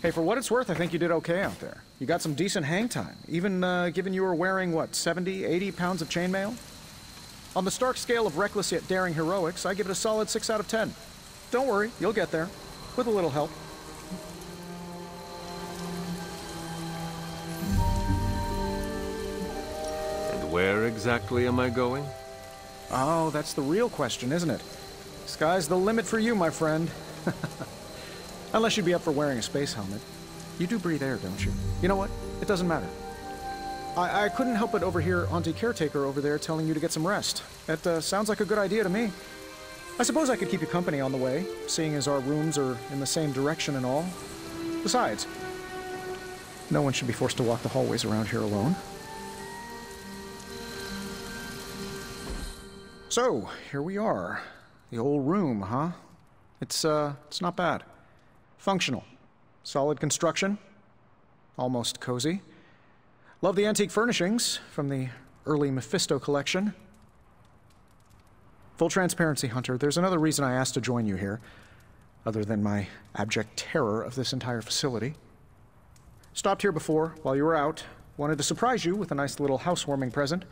Hey, for what it's worth, I think you did okay out there. You got some decent hang time, even uh, given you were wearing, what, 70, 80 pounds of chainmail? On the Stark scale of reckless yet daring heroics, I give it a solid 6 out of 10. Don't worry, you'll get there. With a little help. And where exactly am I going? Oh, that's the real question, isn't it? Sky's the limit for you, my friend. Unless you'd be up for wearing a space helmet. You do breathe air, don't you? You know what? It doesn't matter. I, I couldn't help but overhear Auntie Caretaker over there telling you to get some rest. That uh, sounds like a good idea to me. I suppose I could keep you company on the way, seeing as our rooms are in the same direction and all. Besides, no one should be forced to walk the hallways around here alone. So, here we are. The old room, huh? It's, uh, it's not bad. Functional. Solid construction. Almost cozy. Love the antique furnishings from the early Mephisto collection. Full transparency, Hunter, there's another reason I asked to join you here, other than my abject terror of this entire facility. Stopped here before, while you were out. Wanted to surprise you with a nice little housewarming present.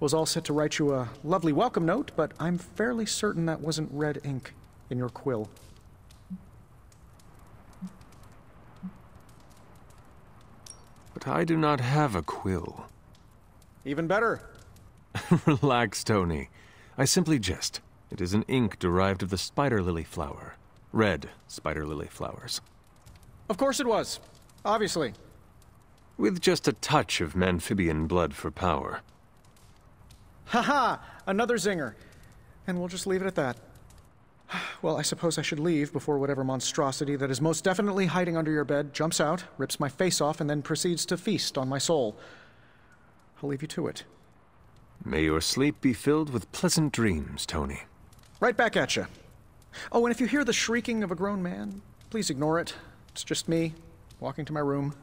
Was all set to write you a lovely welcome note, but I'm fairly certain that wasn't red ink in your quill. But I do not have a quill. Even better. Relax, Tony. I simply jest. It is an ink derived of the spider lily flower. Red spider lily flowers. Of course it was. Obviously. With just a touch of amphibian blood for power. Haha! Another zinger. And we'll just leave it at that. Well, I suppose I should leave before whatever monstrosity that is most definitely hiding under your bed jumps out, rips my face off, and then proceeds to feast on my soul. I'll leave you to it. May your sleep be filled with pleasant dreams, Tony. Right back at you. Oh, and if you hear the shrieking of a grown man, please ignore it. It's just me, walking to my room,